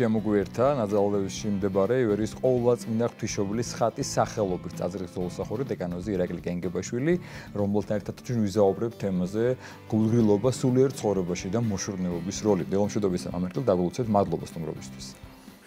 ჩემო გვერდთა ნაზალევში მდებარე ივერის ყოვლადწმინდა ღვთისმშობლის ხატის სახელობის წაზრის ზოლსახური დეკანოზი ირაკლი კენგებაშვილი, რომელთან ერთად ჩვენ ვიზაუბრებთ თემაზე გულღრილობა სულიერ ცხოვრებაში და მოშურნეობის როლი. ველომშვიდობის ამერტილ დაგულოცეთ მადლობა სტუმრობისთვის.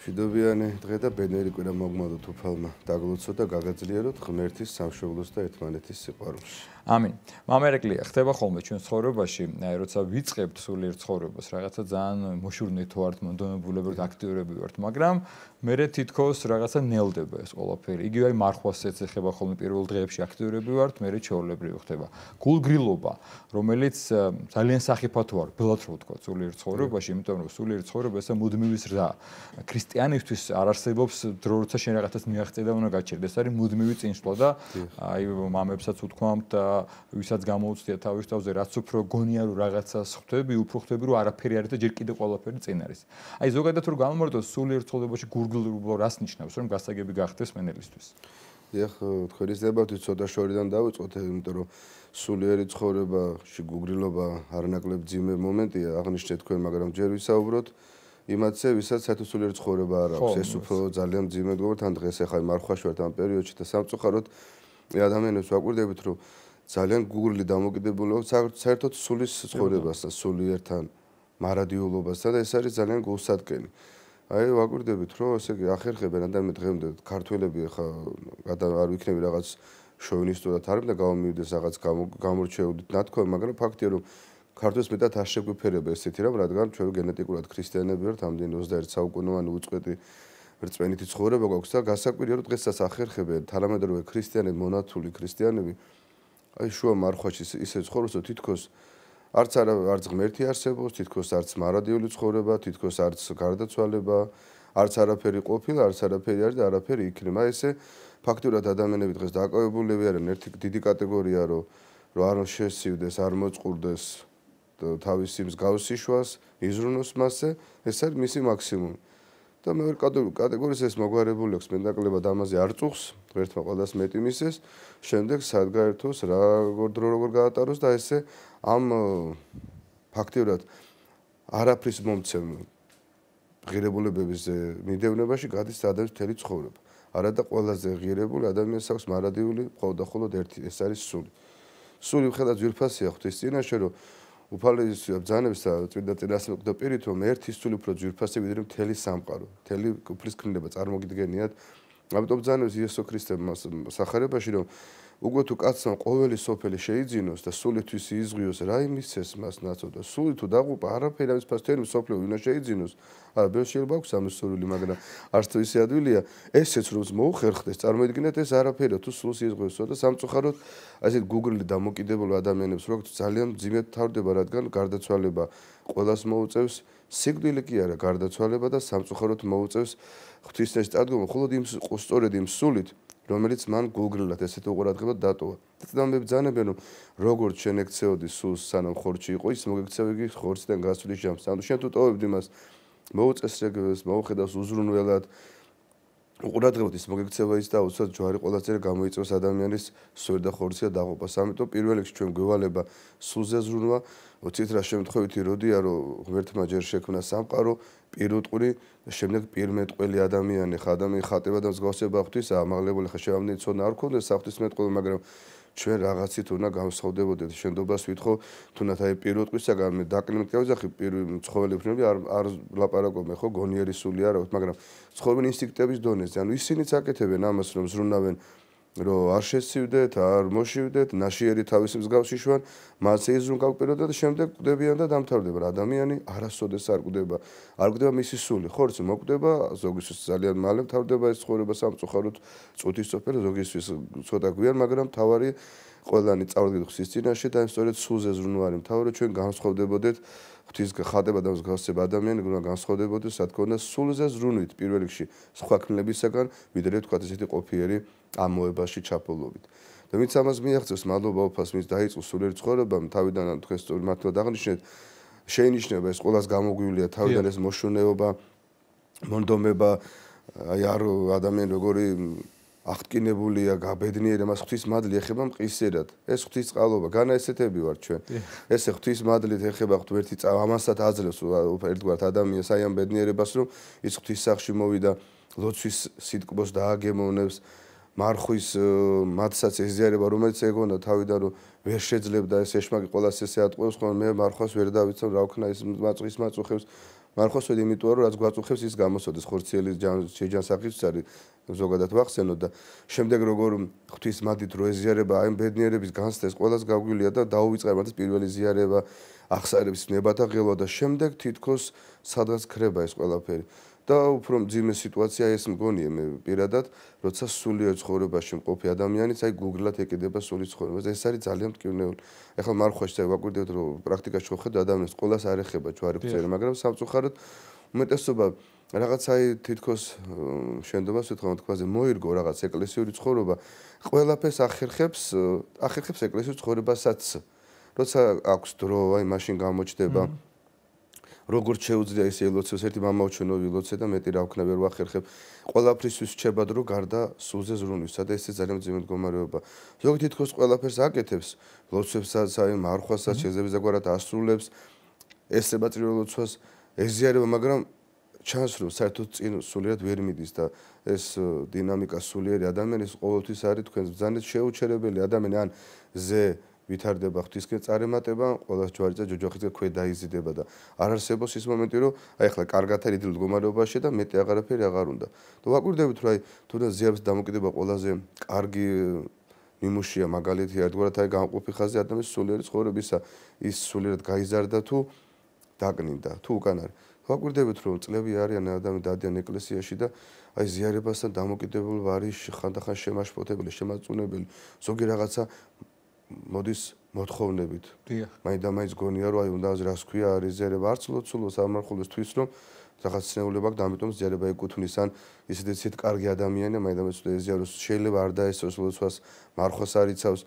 მშვიდობიანი დღე და ბედნიერი კვირა მოგმადოთ უფალმა დაგლოცოთ და გაგაძლიეროთ ღმერთის სამშობლოს და ერთმანეთის სიყვარულს. ამინ. მამერეკლია ხდება ხოლმე ჩვენ ცხოვრებაში, როცა ვიწყებთ სულიერ ცხოვრებას, რაღაცა ძალიან მოშურნეთ ვართ, მონდომებულები ვართ, აქტიურები ვართ, მაგრამ მე თითქოს რაღაცა ნელდება ეს ყველაფერი. იგივე აი მარხვასაც ეხება ხოლმე პირველ დღეებში აქტიურები ვართ, მე ჩეულებრივი ხდება. გულგრილობა, რომელიც ძალიან სახიფათო არის, ბლოთ რო ვთქვა სულიერ ცხოვრებაში, იმიტომ რომ სულიერ ცხოვრება ესა მუდმივი ზრდა. ქრისტიანისთვის არ არსებობს დრო როცა შენ რაღაცას მიაღწე და უნდა გაჩერდეს. ეს არის მუდმივი წინსვლა და აი მამებსაც უთქვამთ და ვისაც გამოუცდია თავის თავზე რაც უფრო გონია რომ რაღაცას ხვდები, უფრო ხვდები რომ არაფერი არის და ჯერ კიდე ყველაფერი წინ არის. აი ზოგადად რომ გამომართოს სულიერ ცხოვრებაში გურგლობა რას ნიშნავს, რომ გასაგები გახდეს მენელისთვის? ეხ თქვენი ზებავთ ცოტა შორიდან დავიწყოთ, იმიტომ რომ სულიერი ცხოვრებაში გურგლობა არანაკლებ ძიმე მომენტია, აღნიშნეთ თქვენ, მაგრამ ჯერ ვისაუბროთ იმათზე, ვისაც საერთოდ სულიერი ცხოვრება არ აქვს, ეს უფრო ძალიან ძიმე გქონდათ, ან დღეს ახლა მარხვაში ვართ ამ პერიოდში და სამწუხაროდ ადამიანებს ვაკვირდებით, რომ ძალიან გურლი დამოკიდებულება საერთოდ სულის ცხოვრებასთან, სულიერთან მარადიულობასთან და ეს არის ძალიან გულსადგენი. აი ვაკვირდებით, რომ ესე იგი ახერხებენ ადამიანები დღემდე ქართველები ხა არ ვიქნები რაღაც შოვინისტურად არის და გამომივიდეს რაღაც გამორჩეუდით ნათქვამი, მაგრამ ფაქტია რომ ქართველს მეტად არ შეგვიფერება ესეთი რამ, რადგან ჩვენ გენეტიკურად ქრისტიანები ვართ, ამდენი 21 საუკუნოვანი უწყვეტი რწმენითი ცხოვრება გვაქვს და გასაკვირია რომ დღესაც ახერხებენ თანამედროვე ქრისტიანები, მონათული ქრისტიანები აი შუა მარხვაში ისე ცხოვრობს, რომ თითქოს არც არა არც ღმერთი არსებობს, თითქოს არც მარადიული ცხოვრება, თითქოს არც გარდაცვალება, არც არაფერი ყოფილა, არც არაფერი არის და არაფერი იქნება. ესე ფაქტურად ადამიანები დღეს დაკავებულები არიან ერთი დიდი კატეგორია, რომ რომ არ შესივდეს, არ მოწყურდეს თავისი მსგავსი შუას, იზრუნოს მასზე, ეს არის მისი მაქსიმუმი. და მეორე კატეგორიის ეს მოგვარებული აქვს მენტაკლებად ამაზე არ წუხს ერთმა ყველას მეტი მისეს შემდეგ სადგაერთოს როგორ დრო როგორ გაატაროს და ესე ამ ფაქტიურად არაფრის მომცემ ღირებულებების მიდევნებაში გადის ადამიანის მთელი ცხოვრება. არა და ყველაზე ღირებული ადამიანს აქვს მარადიული მხოლოდ და მხოლოდ ერთი ეს არის სული. სული ხედავ ძვირფასია ღვთის წინაშე რომ უფალეს ბძანებს და წმინდა წინასწარ და პირით რომ ერთი სული უფრო ძვირფასი ვიდრე მთელი სამყარო მთელი უფლის ქნილება წარმოგიდგენიათ. ამიტომ ბძანებს იესო ქრისტე მას სახარებაში რომ უკვე თუ კაცმა ყოველი სოფელი შეიძინოს და სულისთვის იზღიოს რა იმისეს მას ნაცო და სული თუ დაღუპა არაფერი ამის ფასტერი სოფლი უნდა შეიძინოს? არა ბევრ შეიძლება აქვს ამის სული მაგრამ არც თუ ისე ადვილია. ესეც რომ მოუხერხდეს წარმოიდგინეთ ეს არაფერია თუ სულს იზღიოსო და სამწუხაროდ ასე გუგლი დამოკიდებულ ადამიანებს როგორც ძალიან ძიმედ თავდება რადგან გარდაცვალება ყოველას მოუწევს სიკვდილი კი არა გარდაცვალება და სამწუხაროდ მოუწევს ღვთისნეს წადგომა მხოლოდ იმ სწორედ იმ სულით რომელიც მან გულგრილად ესეთ უყურადღებად დატოვა. და მე ბძანებენ რომ როგორც შენ ექცეოდი სულს სანამ ხორჩი იყო ის მოგექცევი ხორციდან გასვლის ჟამს. ანუ შენ თუ ტოვებდი მას მოუწეს რეგებს მოუხედავს უზრუნველად უყურადღებოდ ის მოგექცევა ის და უცად ჯვარი ყველასწორ გამოიწვევს ადამიანის სულ და ხორცია დაღუპას. ამიტომ პირველ რიგში ჩვენ გვევალება სულზე ზრუნვა, უცით რა შემთხვევითი როდია რომ ღმერთმა ჯერ შექმნა სამყარო, პირუტყვი და შემდეგ პირმეტყველი ადამიანი ხა ადამიანი ხატება და მსგავსება ღვთის ამაღლებული ხა შევამდენი ცოდნა არ ქონდეს საფრთხისმეტყველი მაგრამ ჩვენ რაღაცით უნდა გავსხოვდებოდეთ შენდობას ვითხოვ თუნდაც აი პირუტყვისაგან მე დაკნემთ გავიზახი პირ ცხოველი ფრინები არ არ ლაპარაკობენ ხო? გონიერი სული არა მაგრამ ცხოველი ინსტინქტების დონეზე ანუ ისინიც აკეთებენ ამას რომ ზრუნავენ რომ არ შეცივდეთ, არ მოშივდეთ, ნაშიერი თავის მსგავსი შვან, მას ეიზრუნ გავკვირდეთ და შემდეგ კვდებიან და დამთავრდება. ადამიანი არასოდეს არ კვდება. არ კვდება მისი სული. ხორცი მოკვდება, ზოგისთვის ძალიან მალე თავდება ეს ცხოვრება სამწუხაროდ წუთის სოფელი, ზოგისთვის ცოტა გვიან, მაგრამ თავარი ყველანი წავდგეთ ხსის წინაშე და სწორედ სულზე ზრუნვარი მთავარი ჩვენ განსხვავდებოდეთ ღვთის ხატება და მსგავსება ადამიანები უნდა განსხვავდებოდეს სათქონდა სულზე ზრუნვით პირველ რიგში სხვა ქნელებისაგან ვიდრე თქვა ესეთი ყოფიერი ამოებაში ჩაფოლობით. და ვინც ამას მიაღწევს, მადლობა უფას მის დაიწყო სულიერ ცხოვრებამ, თავიდან თქვენ სწორ მართლა დაღნიშნეთ, შეინიშნება ეს ყოველას გამოგვივლია თავიდან ეს მოშუნეობა, მონდომება, აი არ ადამიანი როგორი აღტკინებულია, გაბედნიერება, მას ღვთის მადლი ეხება მყისერად. ეს ღვთის წყალობა, განა ესეთები ვარ ჩვენ. ესე ღვთის მადლით ეხება ღვთი ერთი წა ამასაც აძლევს ერთგვარად ადამიანს აი ამ ბედნიერებას, რომ ის ღვთის სახში მოვიდა, ლოცვის სიტკბოს დააგემოვნებს. მარხვის მათსაც ეზიარება რომელიც ეგონა თავიდან რომ ვერ შეძლებდა ეს ეშმაკი ყოველას ესე ატყუებს ხოლმე მე მარხვას ვერ დავიცავ რა ვქნა ის მაწვის მაწუხებს მარხვას ვერ იმიტომ რომ რაც გვაწუხებს ის გამოსოდეს. ხორციელის შეჯანსაღიც არის ზოგადად ვახსენოთ და შემდეგ როგორ ღვთის მადით რო ეზიარება აი ბედნიერების განსწეს ყოველას გავგვილია და დაუვიწყება ეს პირველი ზიარება ახსარების ნებათა ღელვა და შემდეგ თითქოს სადღაც ქრება ეს ყველაფერი და უფრო მძიმე სიტუაცია ეს მგონია მე პირადად, როცა სულიერ ცხოვრებაში მყოფი ადამიანიც აი Google-ად ეკიდება სულიერ ცხოვრებას. ეს არის ძალიან მტკივნეული. ეხლა მარხვაში წაი ვაკვირდეთ რომ პრაქტიკაში ხო ხედავ ადამიანს ყოველას არ ეხება ჯვარი ფცერი, მაგრამ სამწუხაროდ უმეტესობა რაღაც აი თითქოს შენდობას ვთქვა თქვაზე მოირგო რაღაც ეკლესიური ცხოვრება, ყველაფერს ახერხებს, ახერხებს ეკლესიის ცხოვრებასაც. როცა აქვს დრო, აი მაშინ გამოჩდება როგორც შეუძლია ისე ილოცოს ერთი მამაოჩვენო ილოცე და მეტი რა ვქნა ვერ ვახერხებ. ყველაფრისთვის რჩება დრო გარდა სულზე ზრუნვისა და ესე ძალიან ძიმე მდგომარეობა. ზოგი თითქოს ყველაფერს აკეთებს. ლოცვებსაც აი მარხვასაც შეზების დაგვარად ასრულებს. ესება წრიულ ლოცვას ეზიარება მაგრამ ჩანს რომ საერთოდ წინ სულიერად ვერ მიდის და ეს დინამიკა სულიერი ადამიანის ყოველთვის არის თქვენს. ბძანეთ შეუჩერებელი ადამიანი ან ზე ვითარდება ღვთისკენ წარემატება, ყოველას ჯვარიცა ჯოჯოხიზე ქვედა იზიდება და არ არსებობს ის მომენტი, რომ აი ახლა კარგად არის დილ მდგომარეობაში და მეტი აღარაფერი აღარ უნდა. და ვაკვირდებით, რომ აი თუნდაც ზიარების დამოკიდება ყველაზე კარგი მიმუშია მაგალითი ერთგვარად აი განყოფი ხაზი ადამიანის სულიერი ცხოვრებისა, ის სულიერად გაიზარდა თუ დაკნინდა, თუ უკან არის. ვაკვირდებით, რომ წლები არიან ადამიანი დადიან ეკლესიაში და აი ზიარებასთან დამოკიდებული ვარის ხანდახან შემაშფოთებელი, შემაწუნებელი, ზოგი რაღაცა მოდის მოთხოვნებით. დიახ. მაინც და მაინც გონია რომ აი უნდა რას ქვია რეზერვა არც ლოცულოს ამარხულოს თვის რომ რაღაც ცნეულება აქვს და ამიტომ ზიარება ეკუთვნის ან ისეთ ისეთ კარგი ადამიანია მაინც და მაინც ზიაროს შეიძლება არ დაესწროს ლოცვას მარხვას არიცავს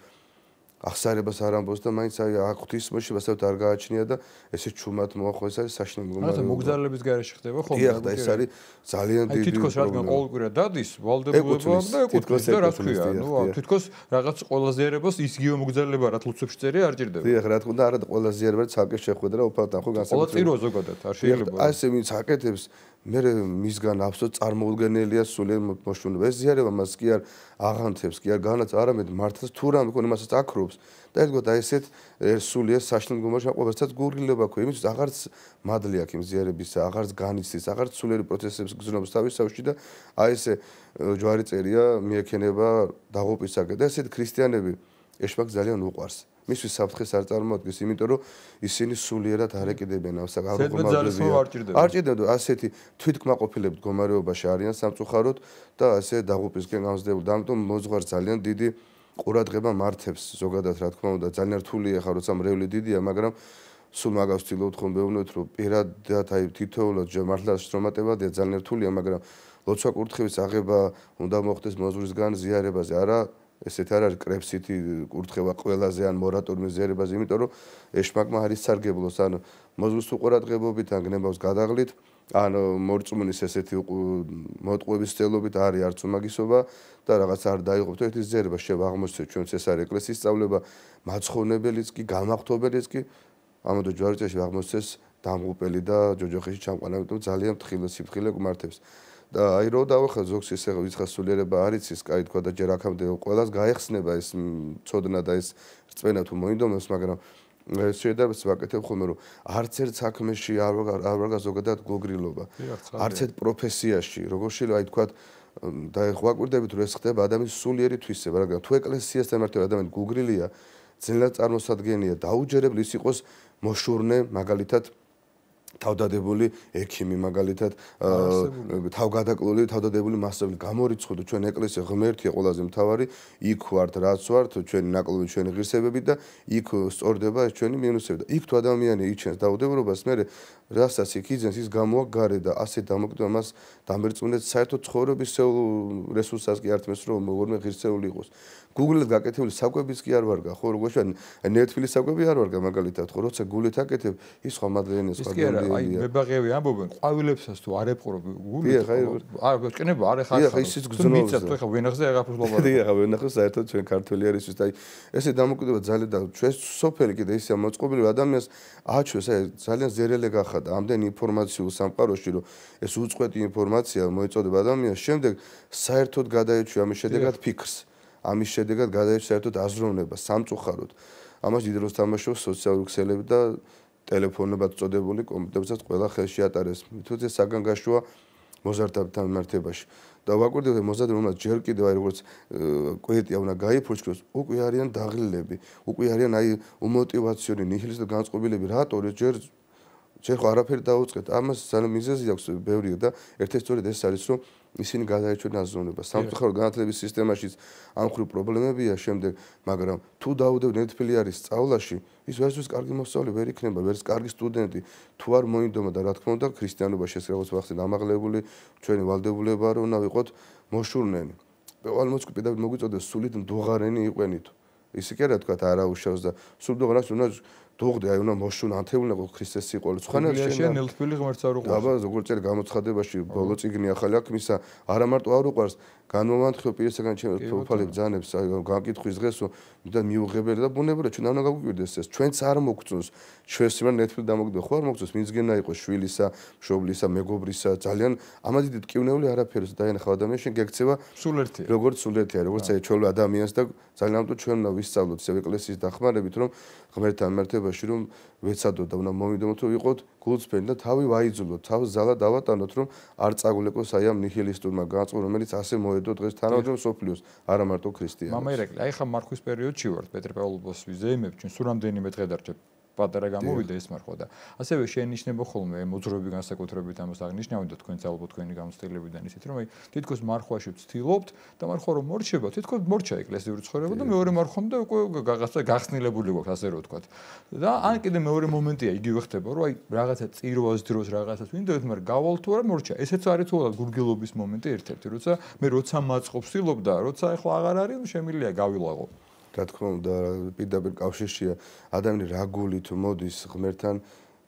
ახსარებას არ ამბობს და მაინც აი ღვთისმოშებას არ გააჩნია და ესე ჩუმად მოახო ეს არის საშინო მდგომარეობა. ანუ მოგზაურების garaში ხდება ხო? დიახ და ეს არის ძალიან დიდი თითქოს რადგან ყოველკვირა დადის ვალდებულება და ეკუთვნის და რა თქვია, ნუ თითქოს რაღაც ყველაზე ის გიო მოგზაურება რა თლუცებში წერია არ ჭირდება. დიახ რა თქმა უნდა არა ყველაზე ერება ცალკე შეხვედრა უფალ თანხო განსაკუთრებით. ყველა წირო ზოგადად არ შეიძლება. ასე ვინც აკეთებს მე მისგან აბსოლუტ წარმოუდგენელია სულიერ მოშუნება. ეს ზიარება მას კი არ აღანთებს, კი არ განაც არამედ მართლაც თუ რამე ქონე მასაც აკრობს და ერთგო და ესეთ სულიერ საშნელ გუმარში აყვებასაც გურილება ხო, იმის აღარც მადლი აქვს იმ ზიარებისა, აღარც განიცდის, აღარც სულიერი პროცესებს გზნობს თავის სავში და აი ესე ჯვარი წერია მიექენება დაღუპისაგე და ესეთ ქრისტიანები ეშმაკ ძალიან უყვარს. მისთვის საფრთხეს არ წარმოადგენს, იმიტომ რომ ისინი სულიერად არ ეკიდებიან ამ საკალგომალებია. არ ჭირდება ასეთი თვითკმაყოფილებით მდგომარეობაში არიან სამწუხაროდ და ასე დაღუპისკენ გამზდებული. და ამიტომ მოძღვარ ძალიან დიდი ყურადღება მართებს ზოგადად რა თქმა უნდა ძალიან რთულია ხარ როცა მრევლი დიდია, მაგრამ სულ მაგას ვთილობთ ხომ მეუბნეთ რომ პირადად აი თითოეულად მართლა შრომატებადია ძალიან რთულია, მაგრამ ლოცვა კურთხევის აღება უნდა მოხდეს მოზვრისგან ზიარებაზე, არა ესეთ არ არის კრებსითი კურთხევა ყველაზე ან მორატორმის ზერებაზე, იმიტომ რომ ეშმაკმა არის სარგებლოს, ან მოზგვის უყურადღებობით, ან გნებავს გადაღლით, ან მორწმუნის ესეთი მოტყუების ცელობით არის არც უმაგისობა და რაღაც არ დაიღოთ ერთი ზერება შევა აღმოსწე ჩვენც ეს არის ეკლესიის სწავლება, მაცხოვნებელიც კი, გამახტობელიც კი, ამოდო ჯვარცეში აღმოსწეს დამღუპელი და ჯოჯოხიში ჩამყვანა, იმიტომ ძალიან თხილს სიფხილე გმართებს. და აი რო დავახა ზოგს ესე ვიცხა სულიერება არის ის კაი თქვა და ჯერ აქამდე ყოველას გაიხსნება ეს წოდნა და ეს რწმენა თუ მოინდომებს მაგრამ ეს შედარებას ვაკეთებ ხოლმე რომ არც ერთ საქმეში არ არ ვარ ზოგადად გოგრილობა არც ერთ პროფესიაში როგორ შეიძლება აი თქვა და ხვაკვირდებით რომ ეს ხდება ადამიანის სულიერი თვისება მაგრამ თუ ეკლესიასთან ერთად ადამიანი გოგრილია ძნელად წარმოსადგენია დაუჯერებლი ის იყოს მოშურნე მაგალითად თავდადებული ექიმი მაგალითად თავგადაკლული თავდადებული მასწავლებელი გამორიცხოთ ჩვენ ეკლესია ღმერთია ყველაზე მთავარი იქ ვართ რაც ვართ ჩვენი ნაკლები ჩვენი ღირსებები და იქ სწორდება ჩვენი მინუსები და იქ თუ ადამიანი იჩენს დაუდევრობას მე რასაც იქ იძენს ის გამოაგარე და ასე დამოკიდო მას დამერწმუნეთ საერთოდ ცხოვრების რესურსას კი ართმეს რომ მოგორმე ღირსეული იყოს Google-ს გაკეთებული საკვებიც კი არ ვარგა, ხო, როგორ შენ Netflix საკვები არ ვარგა მაგალითად, ხო, როცა გულით აკეთებ, ის ხო მადლენე სხვა გონდია. აი, მებაღევი ამბობენ, ყვავილებსაც თუ არ ეპყრობ გულით. აი, კნება, არ ეხა. აი, ისიც გძნობს. მიწა თუ ეხა ვენახზე აღაფროს ლობა. დი, ეხა ვენახზე საერთოდ ჩვენ ქართველი არის ის აი, ესე დამოკიდება ძალიან და ჩვენ სოფელი კიდე ისე მოწყობილი ადამიანს აჩვენს, აი, ძალიან ზერელე გახადა ამდენ ინფორმაციულ სამყაროში, რომ ეს უწყვეტი ინფორმაცია მოეწოდება ადამიანს, შემდეგ საერთოდ გადაეჩვია ამის შედეგად ფიქრს. ამის შედეგად გადაეჭ საერთოდ აზროვნება სამწუხაროდ. ამას დიდ დროს თამაშობს სოციალური ქსელები და ტელეფონებად წოდებული კომპიუტერებსაც ყველა ხელში ატარეს თუმცა საგან გაშუა მოზარდებთან მიმართებაში. და ვაკვირდებ მოზარდ რომელსაც ჯერ კიდევ აი როგორც კვეტია უნდა გაიფურჩქოს უკვე არიან დაღლილები უკვე არიან აი უმოტივაციონი ნიჰილისტ განწყობილები რატო? ჯერ ჯერ ხო არაფერი დაუწყეთ ამას ძალიან მიზეზი აქვს ბევრია და ერთ-ერთი სწორედ ეს არის რომ ისინი გადაეჩვენ აზროვნება. სამწუხაროდ განათლების სისტემაშიც ამ ხრივ პრობლემებია შემდეგ, მაგრამ თუ დაუდევ ნეტფლიარის სწავლაში, ის ვერცერთს კარგი მოსწავლე ვერ იქნება, ვერც კარგი სტუდენტი, თუ არ მოინდომა და რა თქმა უნდა, ქრისტიანობაში ეს რაღაც ვახსენ ამაღლებული ჩვენი ვალდებულება რომ ვიყოთ მოშურნენი. პირველ მოწყვი პედაგოგი მოგვიწოდეს სულით მდუღარენი იყვენით. ისე კი არა თქვა არა უშავს და სულ მდუღარას უნდა დუღდი აი უნდა მოშუნა ანთებულა ყო ქრისტეს სიყვარული. ცხანა შენ ნელთბილი ღმერთს არ უყვარს. აბა როგორ წელი გამოცხადებაში ბოლო წიგნი ახალი აქვს მისა არა მარტო არ უყვარს განმოვანთხო პირისაგან ჩემს პროფილებს ძანებს გაკითხვის დღესო და მიუღებელი და ბუნებრივია ჩვენ არ უნდა გაგვიკვირდეს ეს. ჩვენც არ მოგწონს. ჩვენს იმან ნეტფლი დამოგდო ხო? არ მოგწონს. მისგენა იყოს შვილისა მშობლისა მეგობრისა ძალიან ამაზე დიდ კივნეული არაფერს. დაენახა ადამიანს შენ გეკცევა სულ ერთია როგორც სულ ერთია როგორც აი ჩვენ ადამიანს და ძალიან ამიტომ ჩვენ უნდა ვისწავლოთ ეს ეკლესიის დახმარებით რომ ღმერთთან მართებაში რომ ვეცადოთ და უნდა მომიდომოთ რომ ვიყოთ გულწრფელი და თავი ვაიძულოთ თავს ზალა დავატანოთ რომ არ წაგულეკოს აი ამ ნიჰილისტურმა განწყო რომელიც ასე მოედო დღეს თანავდროულ სოფლიოს არა მარტო ქრისტიანებს. მამა ირაკლი აი ხა მარხვის პერიოდში ვართ პეტრე პავლოს ვიზეიმებ ჩვენ სულ რამდენიმე დღე დარჩეთ პატარა გამოვიდა ეს მარხვა და ასევე შეენიშნება ხოლმე მოძროები განსაკუთრებით ამას აღნიშნავენ და თქვენც ალბათ თქვენი გამოცდილებიდან ისეთ რომ აი თითქოს მარხვაში ვცდილობთ და მარხვა რომ მორჩება თითქოს მორჩა ეკლესიური ცხოვრება და მეორე მარხვამდე უკვე გაღაცა გახსნილებული გვაქვს ასე რომ ვთქვა და ან კიდე მეორე მომენტია იგივე ხდება რომ აი რაღაცა წირვას დროს რაღაცას ვინდოთ მაგრამ გავალ თუ არა მორჩა. ესეც არის თუ გურგილობის მომენტი ერთ-ერთი როცა მე როცა მაწყობს ვცდილობ და როცა ახლა აღარ არის შემილია გავილაღო რა თქმა უნდა პირდაპირ კავშირშია ადამიანი რა გულით მოდის ღმერთთან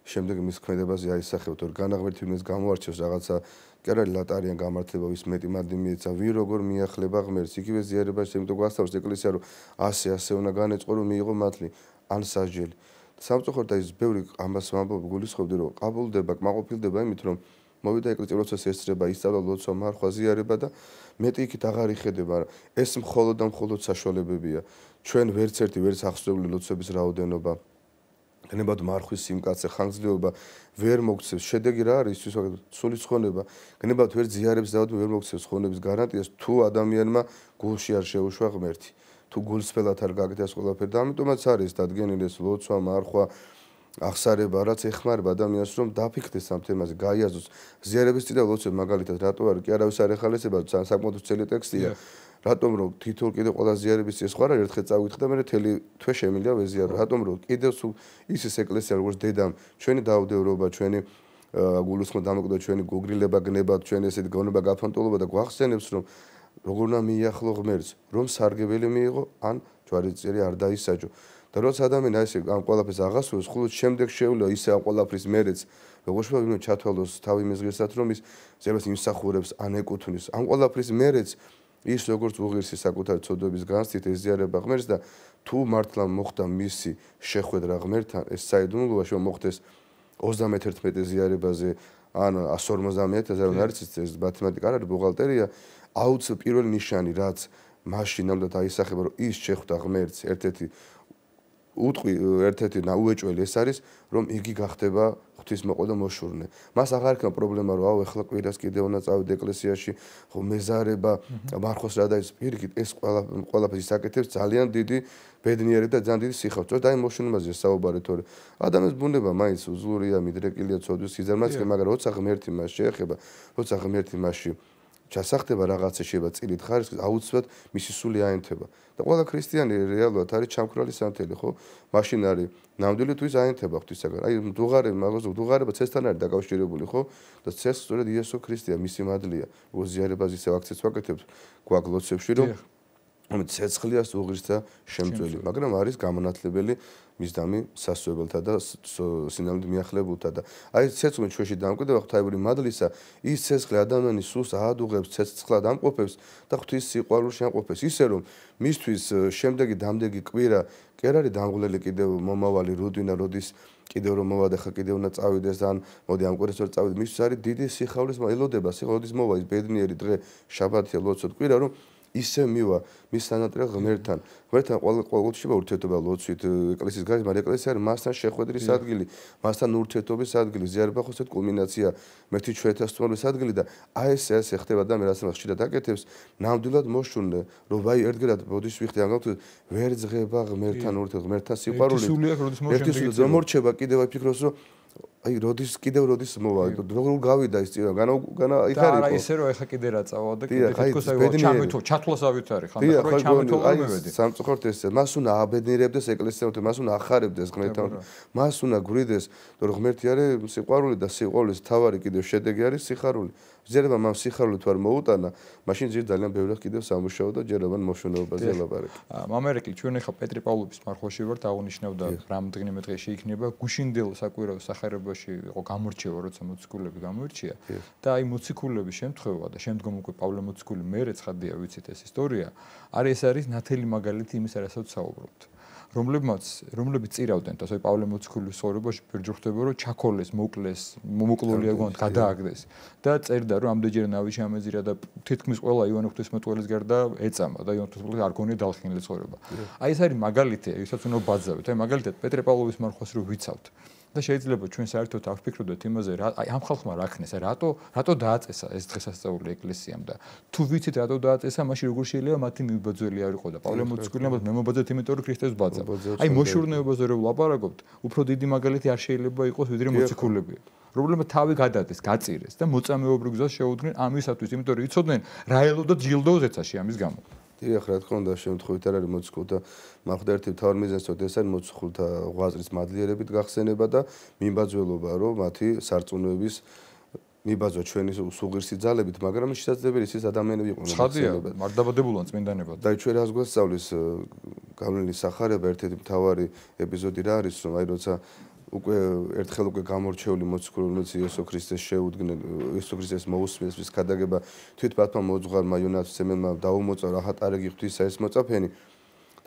შემდეგ მის ქმედებაზე აისახებთ ორ განაღმერთი უნდა გამოარჩიოს რაღაცა. კერალი ლატარიან გამართლება ვის მეტი მადლი მიეცა ვინ როგორ მიახლება ღმერთს. იგივე ზიარებაში იმიტომ გვასწავლებს ეკლესია რომ ასე ასე უნდა განეწყო რომ მიიღო მადლი ან საჯელი სამწუხაროდ ის ბევრი ამას ვამბობ გულისხმობდი რომ ყაბულდება კმაყოფილდება იმით რომ მოვიდა ეკლესია პროცესი ესწრება ისწავლა ლოცვა მარხვა ზიარება და მეტი იქით აღარ იხედება ეს მხოლოდ და მხოლოდ საშუალებებია. ჩვენ ვერც ერთი ვერც ახსოვებული ლოცვების რაოდენობა. გნებად მარხვის სიმკაცე ხანგრძლივობა ვერ მოგცევს შედეგი რა არის ის სული ცხონება. გნებად ვერ ზიარებს დავად ვერ მოგცევს ცხონების გარანტიას თუ ადამიანმა გულში არ შეუშვა ღმერთი. თუ გულსფელად არ გაგდეს ყველაფერი და ამიტომაც არის დადგენილი ეს ლოცვა მარხვა ახსარება რაც ეხმარება ადამიანს რომ დაფიქრდეს ამ თემაზე გაიაზროს ზიარების წინა ლოცვა მაგალითად რატო არის კი არავის არ ეხალისება საკმაოდ ძელი ტექსტია. რატომ რომ თითოეულ კიდე ყველა ზიარების ეს ხარ ერთხელ წავიდე და მე თელი თვე შემილია ვეზიარო რატომ რომ კიდე სულ ის ეს ეკლესია როგორც დედამ ჩვენი დაუდევრობა ჩვენი გულუსხმა დამოკიდო ჩვენი გოგრილება გნება ჩვენ ესეთ გონება გაფანტულობა და გვახსენებს რომ როგორ უნდა მიახლო ღმერთს რომ სარგებელი მიიღო ან ჯვარიწყერი არ დაისაჯო და როცა ადამიანი ასე ამ ყველაფერს აღასრულებს, ხოლმე შემდეგ შეულა ისე ამ ყველაფრის მერეც, როგორ შეიძლება ვინმე ჩათვალოს თავი მეზგესაც რომ ის ზებას იმსახურებს ან ეკუთვნის. ამ ყველაფრის მერეც ის როგორც უღირსი საკუთარ წოდების განსით ეზიარება ღმერთს და თუ მართლა მოხდა მისი შეხვედრა ღმერთთან, ეს საიდუმლოა რომ მოხდეს 31 ზიარებაზე ან 150 ზარ არის ეს მათემატიკა არ არის ბუღალტერია აუცილ პირველი ნიშანი რაც მაშინ ამ და დაისახება რომ ის შეხვდა ღმერთს ერთ-ერთი უტყვი ერთ-ერთი ნაუეჭველი ეს არის რომ იგი გახდება ღვთისმოყვა და მოშურნე. მას აღარ იქნება პრობლემა რომ აუ ეხლა კვირას კიდე უნდა წავიდე ეკლესიაში, ხო მეზარება, მარხოს რა დაის პირიქით ეს ყველა ყველაფერს აკეთებს ძალიან დიდი ბედნიერი და ძალიან დიდი სიხავწე. და აი მოშურნებაზე საუბარი თორე ადამიანს ბუნება მაინც უზურია, მიდრეკილია, ცოდვის სიზარმაცე, მაგრამ როცა ღმერთი მას შეეხება, როცა ღმერთი მასში ჩასახდება რაღაცა შეიძლება წილით ხარისხის აუცილებლად მისი სული აენთება. და ყველა ქრისტიანი რეალურად არის ჩამქრალი სანთელი ხო? მაშინ არის ნამდვილი თუ ის აენთება ღვთისაგან? აი მდუღარე მაგას მდუღარება ცესთან არის დაკავშირებული ხო? და ცეს სწორედ იესო ქრისტეა მისი მადლია. უზიარებას ისე აქცეც ვაკეთებთ გვაგლოცებში რომ ამ ცეცხლიას უღირსა შემწველი მაგრამ არის გამონათლებელი მისდამი სასწორებელთა და სინამდვილე მიახლებულთა და აი ცეცხლი ჩვენში დამკვიდრება ღვთაებრივი მადლისა ის ცეცხლი ადამიანის სულს აადუღებს ცეცხლად ამყოფებს და ღვთის სიყვარულში ამყოფებს ისე რომ მისთვის შემდეგი დამდეგი კვირა კი არ არის დამღლელი კიდევ მომავალი რუდინა როდის კიდევ რომ მოვადე ხა კიდევ უნდა წავიდეს ან მოდი ამ კვირას ვერ წავიდე. მისთვის არის დიდი სიხარულის ელოდება სიხარულის მოვა ის ბედნიერი დღე შაბათია ლოცოთ კვირა რომ ისე მივა მის სანატრა ღმერთთან. ღმერთთან ყოველ ყოველთვის ურთიერთობა ლოცვით ეკლესიის გარეთ მაგრამ ეკლესია არის მასთან შეხვედრის ადგილი მასთან ურთიერთობის ადგილი ზიარება ხო ეს კულმინაცია მერთი ჩვენთან სტუმრობის ადგილი და აი ეს ესე ხდება და მე რასაც ხშირად აკეთებს ნამდვილად მოშუნე რომ აი ერთგერად ბოდის ვიხდი ამ გავთ ვერ ძღება ღმერთთან ურთიერთობა ღმერთთან სიყვარული ერთი სული აქვს როდის მოშენდი ერთი სული ზომორჩება კიდევ აი ფიქრობს რომ აი როდის კიდევ როდის მოვა? როგორ გავიდა ის წინა განა განა იქ არის და არა ისე რომ ეხა კიდე რა წავა და კიდე თქოს აი ჩამეთო ჩათვლასავით არის ხან და რო ჩამეთო მივედი სამწუხაროდ ეს მას უნდა აბედნიერებდეს ეკლესიასთან მას უნდა ახარებდეს ღმერთთან მას უნდა გვრიდეს რომ ღმერთი არის სიყვარული და სიყვარულის თავარი კიდევ შედეგი არის სიხარული ზერება მამ სიხარული თუ არ მოუტანა, მაშინ ძირ ძალიან ბევრი კიდევ სამუშაო და ჯერებან მოშონებაზე ლაპარაკი. ამერიკი ჩვენ ახლა პეტრი პავლოვის მარხვაში ვართ აღნიშნავდა რამდენიმე დღეში იქნება გუშინდელ საკვირაო სახარებაში იყო გამორჩევა, როცა მოციქულები გამოირჩია და აი მოციქულების შემთხვევა და შემდგომ უკვე პავლე მოციქული მეერე ცხადია ვიცით ეს ისტორია, არის ეს არის ნათელი მაგალითი იმისა, რასაც საუბრობთ. რომლებმაც რომლებიც წირავდნენ და ასე პავლე მოციქულის ცხოვრებაში ფერჯერ ხდება რომ ჩაქოლეს, მოკლეს, მოკლული აგონთ, გადააგდეს და წერდა რომ ამდენჯერ ნავი შემეზირა და თითქმის ყველა ივანე ღვთისმეტყველის გარდა ეწამა და ივანე ღვთისმეტყველი არ გონია დალხინილი ცხოვრება. აი ეს არის მაგალითი, ისაც უნდა ბაძავთ. აი მაგალითად პეტრე პავლოვის მარხვას რო ვიცავთ. და შეიძლება ჩვენ საერთოდ არ ვფიქრობდეთ იმაზე რა აი ამ ხალხმა რა ქნეს რატო რატო დააწესა ეს დღესასწაული ეკლესიამ და თუ ვიცით რატო დააწესა მაშინ როგორ შეიძლება მათი მიბაძველი არ იყო და პავლე მოციქულიამ მე მომბაძეთ იმიტომ რომ ქრისტეს ბაძა აი მოშურნეობაზე რომ ლაპარაკობთ უფრო დიდი მაგალითი არ შეიძლება იყოს ვიდრე მოციქულები. პრობლემა თავი გადადეს გაწირეს და მოწამეობრივ გზას შეუდგნენ ამისათვის იმიტომ რომ იცოდნენ რა ელოდა ჯილდოზეცაში ამის გამო დიახ, რა თქმა უნდა, შემთხვევით არ არის მოციქულთა მაგდა ერთი თავარ მიზანს თქო, ეს არის მოციქულთა ღვაწლის მადლიერებით გახსენება და მიმბაძველობა, რომ მათი სარწმუნოების მიბაძვა ჩვენი სუღირსი ძალებით, მაგრამ შესაძლებელი ის ადამიანები იყვნენ. ცხადია, მარდაბადებულან წმინდანებად. და ჩვენ რას გვასწავლის გავლენის სახარება ერთ-ერთი მთავარი ეპიზოდი რა არის, რომ აი როცა უკვე ერთხელ უკვე გამორჩეული მოციქულობაც იესო ქრისტეს შეუდგნენ იესო ქრისტეს მოусმის ვის ქადაგება თვით ბათმა მოძღვარმა იონას სემენმა დაუმოწა რაჰატარეგი ღვთისა ეს მოწაფენი.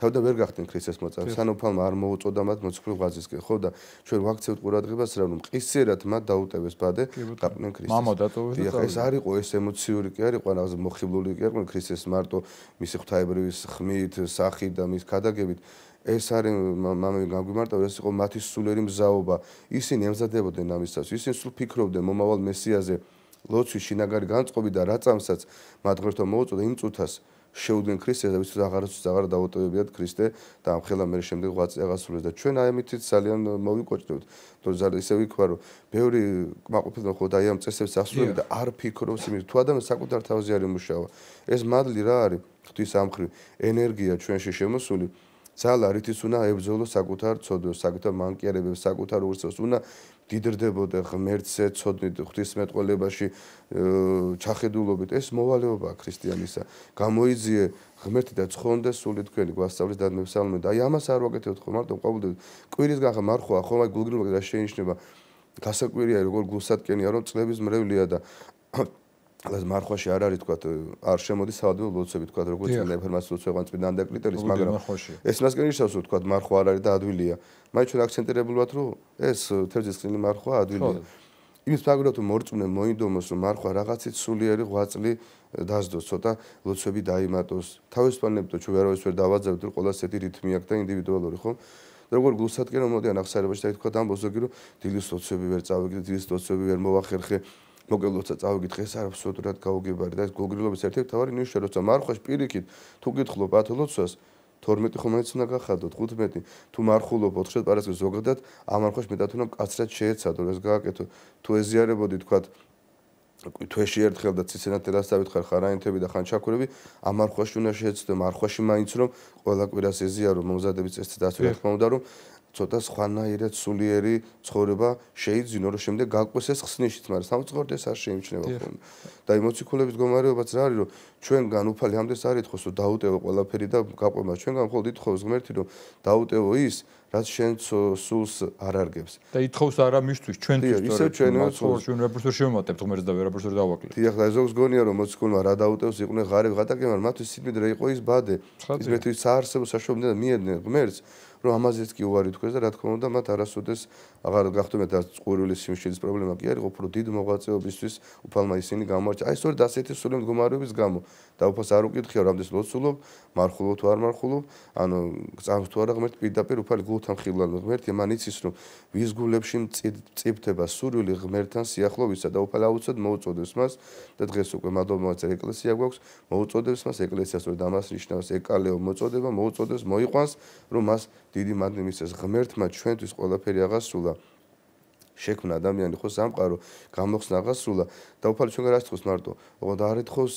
თავდა ვერ გახდნენ ქრისტეს მოწაფე. სანოფალმა არ მოუწოდა მათ მოციქულ ღვაწლისკენ ხო და ჩვენ ვაქცევთ ყურადღებას რა რომ ყისიერად მათ დაუტევეს ბადე გაყვნენ ქრისტეს. მამა დატოვეს და ეს არ იყო ეს ემოციური კი არ იყო რაღაც მოხიბლული კი არ იყო ქრისტეს მარტო მისი ღვთაებრივის ხმით სახით და მის ქადაგებით ეს არის მამები გაგვიმარტო ეს იყო მათი სულიერი მზაობა. ისინი ემზადებოდნენ ამისას ისინი სულ ფიქრობდნენ მომავალ მესიაზე ლოცვის შინაგარი განწყობი და რა წამსაც მათ ღერთო მოუწოდა იმ წუთას შეუდგენ ქრისტეს და ვისაც აღარაცუს აღარ დაუტოვებიათ ქრისტე და ამ ხელა მე შემდეგ ღვაწლი აღასრულეს და ჩვენ აი ამითიც ძალიან მოვიკოჭდებთ თორე ზარ ისე ვიქვა რომ ბევრი კმაყოფილო ხო და აი ამ წესებს ასრულებს და არ ფიქრობს იმის თუ ადამიანი საკუთარ თავზე არ იმუშავა ეს მადლი რა არის? ღვთის ამხრივ ენერგია ჩვენში შემოსული ძალა რითიც უნდა ებრძოლო საკუთარ ცოდვას, საკუთარ მანკიერებებს, საკუთარ ურსოს, უნდა დიდრდებოდე ღმერთზე ცოდნით ღვთისმეტყველებაში ჩახედულობით. ეს მოვალეობაა ქრისტიანისა. გამოიძიე ღმერთი და ცხონდე სული თქვენი გვასწავლის დადმევსალმე და აი ამას არ ვაკეთებთ ხო მარტო ყოველდღე კვირის განხა მარხვა ხო აი გულგრილობა და შეინიშნება გასაკვირია როგორ გულსატკენია რომ წლების მრევლია და ეს მარხვაში არ არის თქვა არ შემოდის საავადმყოფო ლოცვები თქვა როგორც წინა ინფორმაცია ლოცვა ყვან წინა ანდაკრიტელის მაგრამ ეს მას განიშავს რომ თქვა მარხვა არ არის და ადვილია. მაინც ჩვენ აქცენტირებული ვართ რომ ეს თევზის წინი მარხვა ადვილია. იმის რომ მორწმუნე მოინდომოს რომ მარხვა რაღაცით სულიერი ღვაწლი დასდოს ცოტა ლოცვები დაიმატოს. თავისუფლებთ ჩვენ ვერავის ვერ დავაძებთ რომ ყველა სეთი რითმი აქვს და ინდივიდუალური ხო? როგორ გულსატკენ მომდიან ახსარებაში და თქვა დამბოზოგი რომ დილის ლოცვები ვერ წავიგდე დილის ლოცვები ვერ მოვახერხე მოგელოცა წავიგითხე ეს არის სოდურად გაუგებარი და ეს გოგრილობის ერთ-ერთი თავი ნიშნა როცა მარხვაში პირიქით თუ გითხლო პათოლოცვას 12 ხომაც უნდა გახადოთ 15 თუ მარხულობ 4 პარასკევს ზოგადად ამ მარხვაში მეტად უნდა კაცრად შეეცადო ეს გააკეთო. თუ ეზიარებოდი თქვა თვეში ერთხელ და ციცენათელას დავითხარ ხარაინთები და ხანჩაქურები ამ არხვაში უნდა შეეცდო. მარხვაში მაინც რომ ყველა კვირას ეზიარო მომზადების წესით დასწრე თქმა უნდა რომ ცოტა სხვანაირად სულიერი ცხოვრება შეიძინო რომ შემდეგ გაკვეს ეს ხსნიშიც მაგრამ სამწუხაროდ ეს არ შეიმჩნევა ხოლმე. და ემოციკულების მდგომარეობაც რა არის რომ ჩვენგან უფალი ამდენს არ ეთქოს რომ დაუტევო ყველაფერი და გაყვება. ჩვენგან მხოლოდ ითხოვს ღმერთი რომ დაუტევო ის რაც შენ სულს არ არგებს. და ითხოვს არა მისთვის ჩვენთვის სწორედ ისე ჩვენ ცხოვრობ ჩვენ რეპორტერ შევმატებთ ღმერთს და ვერაფერს დავაკლებ. დიახ და ზოგს გონია რომ მოციქულმა რა დაუტევს იყვნენ ღარიბ ღატაკი მაგრამ მათთვის სიტყვით რა იყო ის ბადე. ის მეთქი საარსებო საშუალო და მიედნენ ღმერთს რომ ამაზეც კი უარი თქვეს და რა თქმა უნდა მათ არასოდეს აღარ გახდომეთ და წყურვილი სიმშილის პრობლემა კი არის უფრო დიდ მოღვაწეობისთვის უფალმა ისინი გამარჩა აი სწორედ ასეთი სული მდგომარეობის გამო. და უფას არ უკითხია რამდენს ლოცულობ მარხულობ თუ არ მარხულობ ანუ წამს თუ არა ღმერთ პირდაპირ უფალი გულთან ხილვალ ღმერთი. მან იცის რომ ვის გულებში წიფთება სურვილი ღმერთთან სიახლოვისა და უფალი აუცილებლად მოუწოდებს მას და დღეს უკვე მადლობა მოწერ ეკლესია გვაქვს მოუწოდებს მას ეკლესიას რომ დამას ნიშნავს ეკალეო მოწოდება მოუწოდებს მოიყვანს რომ მას დიდი მადლი მისცეს ღმერთმა ჩვენთვის ყველაფერი აღასრულა შექმნა ადამიანი ხო სამყარო გამოხსნა აღასრულა და უფალი ჩვენ გარასწროს მარტო ოღონდ არ ეთხოვს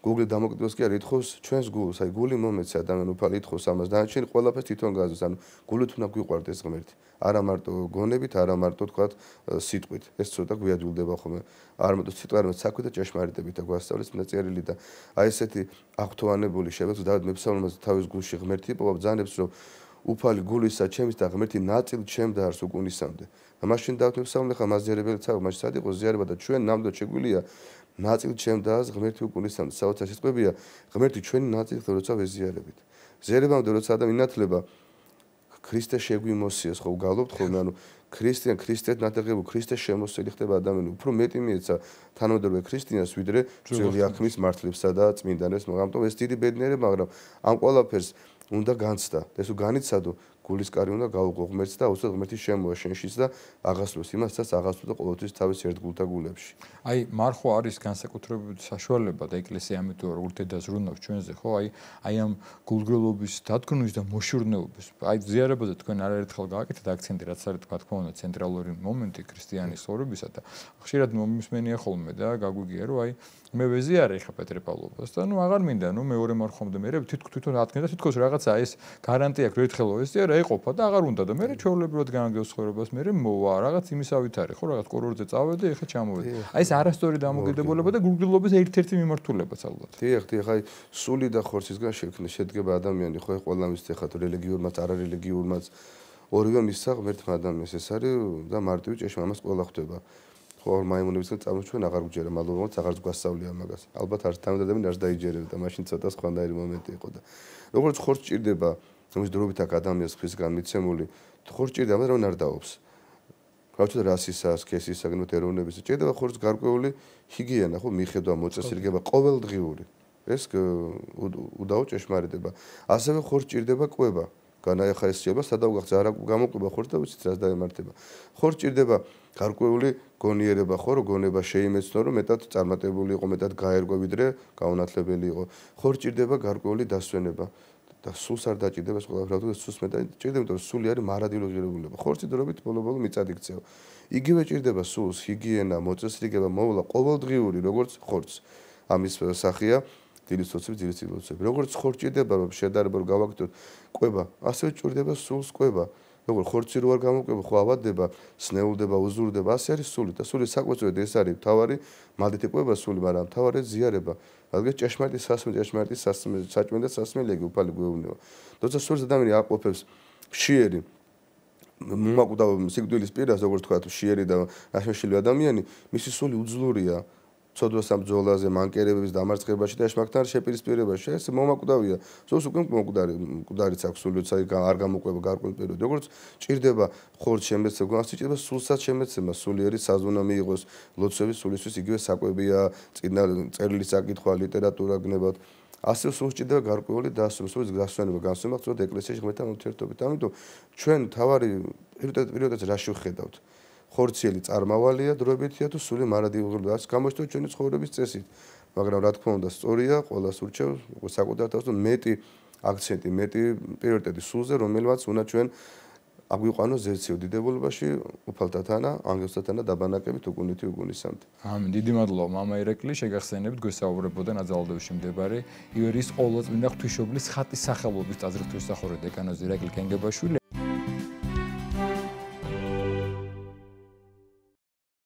Google დამოკიდებულებას კი არ ეთხოვს ჩვენს გულს, აი გული მომეცე ადამიან უფალი ეთხოვს ამას და ჩვენ ყველაფერს თვითონ გაზოს, ანუ გულით უნდა გვიყვარდეს ღმერთი. არა მარტო გონებით, არა მარტო თქვა სიტყვით. ეს ცოტა გვიადვილდება ხოლმე. არ მარტო სიტყვა, არამედ საქმე და ჭეშმარიტებით და გვასწავლეს მნაწერილი და აი ესეთი აღთვანებული შეგვეც დავით მეფსალმოს თავის გულში ღმერთი პოვა ბძანებს რომ უფალი გულისა ჩემის და ღმერთი ნაწილ ჩემ და არს უკუნისამდე. და მაშინ დავთმევ სამლე ხა მასზიარებელი ცა მაშინ სად იყო ზიარება და ჩვენ ნამდვილად შეგვილია ნაწილ ჩემ და არს ღმერთი უკუნისამდე. საოცარ სიტყვებია ღმერთი ჩვენი ნაწილი როცა ვეზიარებით. ზიარებამდე როცა ადამიანი ინათლება ქრისტე შეგვიმოსიეს ხო გალობთ ხოლმე ანუ ქრისტიან ქრისტეთ ნათლებო ქრისტე შემოსილი ხდება ადამიანი უფრო მეტი მიეცა თანამედროვე ქრისტიანს ვიდრე ძველი აღქმის მართლებსა და წმინდანებს მაგრამ ეს დიდი ბედნიერება მაგრამ ამ ყველაფერს უნდა განცდა. ეს უ განიცადო, გულის კარი უნდა გაუგო ღმერთს და უცებ ღმერთის შემოა შენშიც და აღასრულოს იმასაც აღასრულო და ყოველთვის თავის ერთგულთა გულებში. აი, მარხო არის განსაკუთრებული საშუალება და ეკლესია ამიტომ როგორ დედა ზრუნავს ჩვენზე, ხო? აი, აი ამ გულგრილობის დათქმის და მოშურნეობის. აი, ზიარებაზე თქვენ არაერთხელ გააკეთეთ აქცენტი, რაც არის თქვა თქმა უნდა ცენტრალური მომენტი ქრისტიანის ცხოვრებისა და ხშირად მომისმენია ხოლმე და გაგვიგია რომ აი მე ვეზიარე ხა პეტრე პავლობას და ნუ აღარ მინდა ნუ მეორე მარხომდე მე თვითონ თვითონ ათქენ და თვითონ რაღაცა ეს გარანტია აქვს რომ ერთხელ ვეზიარე ეყოფა და აღარ უნდა და მე ჩვეულებრივად განაგებს ცხოვრებას მე მოვა რაღაც იმისავით არის ხო რაღაც კორორზე წავედი ეხა ჩამოვედი აი ეს არასტორი დამოკიდებულება და გულგრილობის ერთ-ერთი მიმართულებაც ალბათ დიახ დიახ აი სული და ხორცისგან შექმნა შედგება ადამიანი ხო ყველა მის ეხა თუ რელიგიურმაც არარელიგიურმაც ორივე მისცა ღმერთმა ადამიანს ეს არის და მარტივი ჭეშმა ამას ყველა ხვდება ხო მაიმუნებისგან წამოჩვენ აღარ გჯერა მადლობაც აღარ გვასწავლია მაგას. ალბათ არ თანამდებობენ არ დაიჯერებ და მაშინ ცოტა სხვანაირი მომენტი იყო და როგორც ხორც ჭირდება რომელიც დროებით აქ ადამიანს ხისგან მიცემული ხორც ჭირდება მაგრამ არ დაობს. გავჩვენე რასისას ქესის საგნოთ ეროვნების ჭირდება ხორც გარკვეული ჰიგიენა ხო მიხედვა მოწესრიგება ყოველდღიური. ეს უდაო ჭეშმარიტება. ასევე ხორც ჭირდება კვება განაეხარისება სადავ გახსა არა გამოყვება ხორც და ვიცით რას დაემართება. ხორც ჭირდება გარკვეული გონიერება ხო რომ გონება შეიმეცნო რომ მეტად წარმატებული იყო მეტად გაერგვა ვიდრე გაუნათლებელი იყო. ხო რჭირდება გარკვეული დასვენება. და სულს არ დაჭირდება ეს ყველაფერი თუ სულს მეტად ჭირდება იმიტომ რომ სული არის მარადილო ღირებულება ხორცი დრობით ბოლო-ბოლო მიწად იქცევა იგივე ჭირდება სულს ჰიგიენა მოწესრიგება მოვლა ყოველდღიური როგორც ხორცს. ამის სახეა დილის სოცები დილის სოცები როგორც ხორჭირდება შედარება რომ გავაკეთოთ ყვება ასევე ჭირდება სულს ყვება როგორ ხორცი რო არ გამოკვება ხო ავადდება სნეულდება უზურდება ასე არის სული. და სული საკვეთოდ ეს არის თავარი მალდით იყვება სული მაგრამ თავარი ზიარება რადგან ჭეშმარიტი სასმელი ჭეშმარიტი სასმელი საჭმელი და სასმელი იგი უფალი გვეუბნება. თორსა სულს ადამიანი აყოფებს შიერი მომაკვდა სიკვდილის პირას როგორც თქვა თუ შიერი და ნაშმელი ადამიანი მისი სული უძლურია ცოდვა სამძოლაზე მანკერებების დამარცხებაში და ეშმაკთან შეპირისპირებაში. ეს მომაკვდავია. ზოს უკვე მომკვდარი მკვდარიც აქვს სული ცაი არ გამოყვება გარკვეულ პერიოდში. როგორც ჭირდება ხორც შემეცება გვასი ჭირდება სულსაც შემეცება. სულიერი საზონა მიიღოს. ლოცვების სულისთვის იგივე საკვებია. წინა წერილი საკითხვა ლიტერატურა გნებად ასე სულს ჭირდება გარკვეული დასვენება სულის გასვენება განსვენება ხოთ ეკლესიაში ღმერთთან ურთიერთობით. ამიტომ ჩვენ თავარი პირდაპირ რაში ვხედავთ ხორციელი წარმოვალია დროებითია თუ სული მარადილობა რაც გამოჩნდა ჩვენი ცხოვრების წესით მაგრამ რა თქმა უნდა სწორია ყოველას ურჩევს საკუთარ თავს და მეტი აქცენტი მეტი პრიორიტეტი სულზე რომელმაც უნდა ჩვენ აგვიყვანოს ზეციო დიდებულებაში უფალთათანა, ანგელსთათანა დაბანაკებით უკუნითი უკუნისამდე. ამინ, დიდი მადლობა მამა ირეკლი, შეგახსენებთ გვესაუბრებოდა ნაძალდევში მდებარე ივერის ყოვლადწმინდა ღვთისმშობლის ხატის სახელობის ტაძრის ღვთისმსახური დეკანოზი ირეკლი კენგებაშვილი.